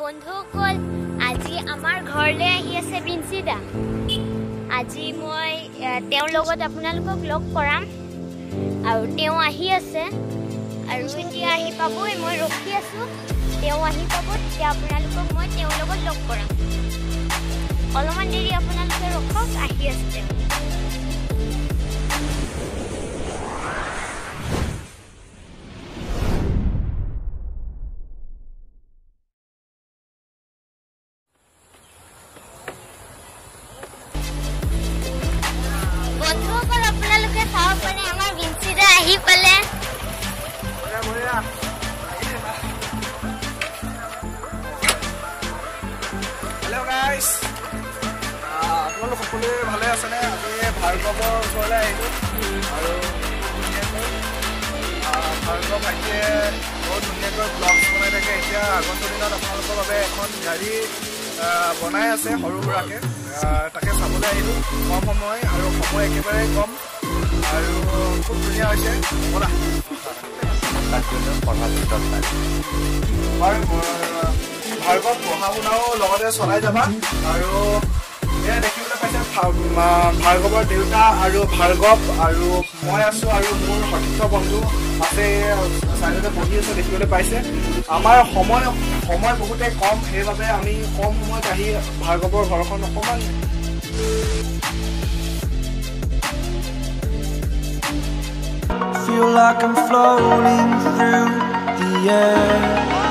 বন্ধুসকল আজি আমাৰ ঘৰলৈ আহি আছে বিঞ্চিদা আজি মই তেওঁৰ লগত আপোনালোকক লগ কৰাম। আৰু তেওঁ আহি আছে। আৰু এতিয়া আহি পাবই মই ৰখি আছোঁ। তেওঁ আহি পাব তেতিয়া আপোনালোকক মই তেওঁৰ লগত লগ কৰাম। অলপমান দেৰি আপোনালোকে ৰখক আহি আছে তেওঁ। গাইজ আপোনালোক সকলোৱে ভালে আছেনে? আমি ভাৰ্গৱৰ ওচৰলৈ আহিলোঁ। আৰু ভাৰ্গৱ ভাইটিয়ে বহুত ধুনীয়াকৈ ব্লগছ বনাই থাকে। এতিয়া আগন্তুক দিনত আপোনালোকৰ বাবে এখন গাড়ী বনাই আছে সৰু সুৰাকৈ তাকে চাবলৈ আহিলোঁ। কম সময় আৰু সময় একেবাৰে কম। আৰু খুব ধুনীয়া হৈছে। ব'লা। পঢ়া শুনাও লগতে চলাই যাবা। আৰু এয়া দেখিবলৈ পাইছে ভাৰ্গৱৰ দেউতা আৰু ভাৰ্গৱ আৰু মই আছো আৰু মোৰ সতীৰ্থ বন্ধু আছে চাইডতে বহি আছে দেখিবলৈ পাইছে। আমাৰ সময় সময় বহুতে কম সেইবাবে আমি কম সময়ত আহি ভাৰ্গৱৰ ঘৰখন অকণমান Feel like I'm floating through the air.